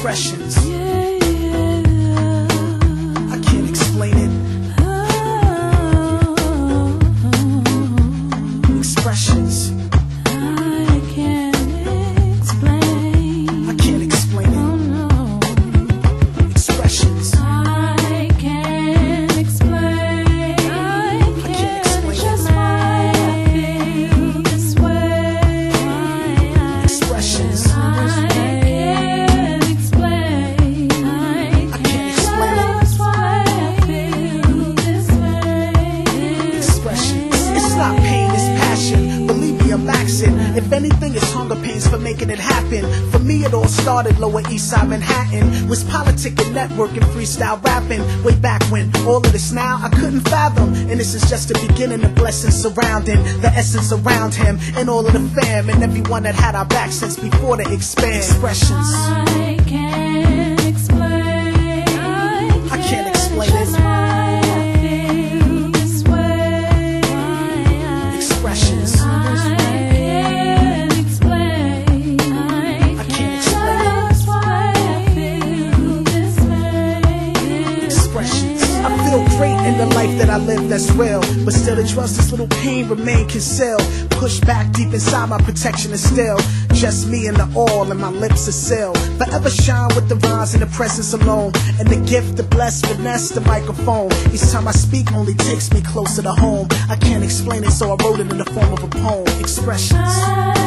expressions. I can't explain it. Oh. Expressions. If anything, it's hunger pains for making it happen. For me, it all started Lower East Side Manhattan. Was politicking, networking, freestyle rapping. Way back when all of this now I couldn't fathom. And this is just the beginning of blessings surrounding the essence around him and all of the fam and everyone that had our back since before the expand. Expressions. The life that I live that's real. But still, the trust, this little pain remain concealed. Push back deep inside my protection is still. Just me and the all, and my lips are sealed. Forever shine with the rhymes and the presence alone. And the gift, the blessed finesse, the microphone. Each time I speak only takes me closer to home. I can't explain it, so I wrote it in the form of a poem. Expressions.